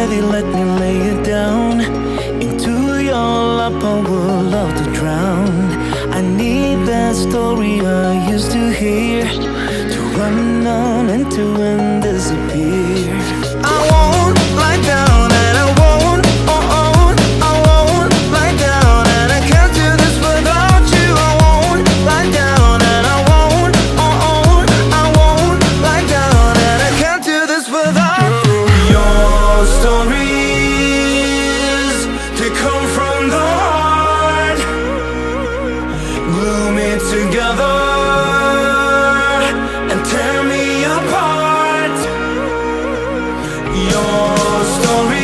heavy, let me lay it down. Into your lap, I would love to drown. I need that story I used to hear to run on and to end Your story.